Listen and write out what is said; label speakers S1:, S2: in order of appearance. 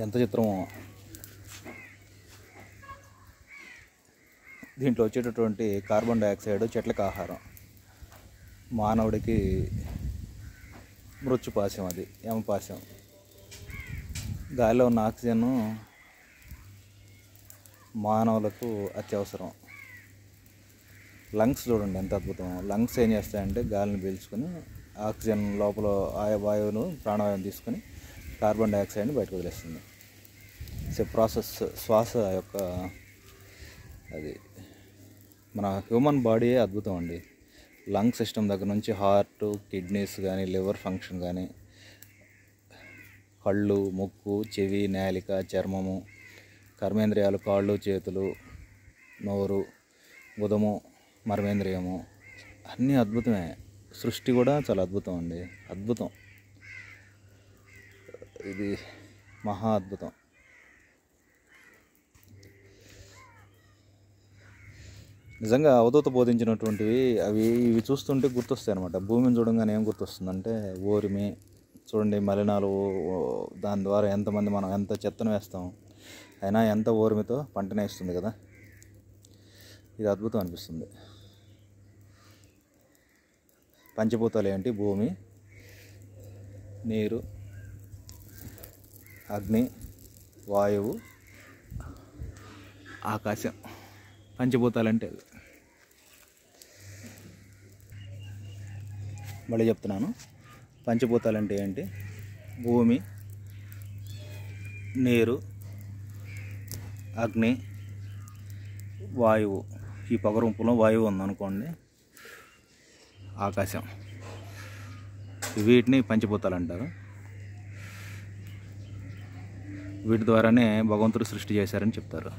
S1: ఎంత చిత్రమో. దీంట్లో వచ్చేటటువంటి కార్బన్ డైఆక్సైడ్ చెట్లకు ఆహారం. మానవుడికి మృత్యుపాశం అది యమపాశం. గాలిలో ఉన్న ఆక్సిజన్ మానవులకు అత్యవసరం. లంగ్స్ చూడండి ఎంత అద్భుతం లంగ్స్ ఏం చేస్తాయంటే గాలిని పీల్చుకొని ఆక్సిజన్ లోపల ఆయా వాయువును ప్రాణవాయువును తీసుకొని కార్బన్ డైఆక్సైడ్ని బయటకు వదిలేస్తుంది. సో ప్రాసెస్ శ్వాస యొక్క అది మన హ్యూమన్ బాడీయే అద్భుతం అండి. లంగ్ సిస్టమ్ దగ్గర నుంచి హార్ట్ కిడ్నీస్ కానీ లివర్ ఫంక్షన్ కానీ కళ్ళు ముక్కు చెవి నేలిక చర్మము కర్మేంద్రియాలు కాళ్ళు చేతులు నోరు బుధము మర్మేంద్రియము అన్నీ అద్భుతమే. సృష్టి కూడా చాలా అద్భుతం అండి. అద్భుతం. ఇది మహా అద్భుతం. నిజంగా అవధూత బోధించినటువంటివి అవి ఇవి చూస్తుంటే గుర్తొస్తాయి అనమాట భూమిని చూడంగానే ఏం గుర్తొస్తుందంటే ఓరిమి చూడండి మలినాలు దాని ద్వారా ఎంతమంది మనం ఎంత చెత్తను వేస్తాం. అయినా ఎంత ఓరిమితో పంటనే ఇస్తుంది కదా. ఇది అద్భుతం అనిపిస్తుంది. పంచభూతాలు ఏంటి? భూమి నీరు అగ్ని వాయువు ఆకాశం పంచభూతాలు అంటే అవి. మళ్ళీ చెప్తున్నాను. పంచభూతాలు అంటే ఏంటి? భూమి నీరు అగ్ని వాయువు. ఈ పొగరుంపులో వాయువు ఉందనుకోండి ఆకాశం. వీటిని పంచభూతాలు అంటారు. వీటి ద్వారానే భగవంతుడు సృష్టి చేశారని చెప్తారు.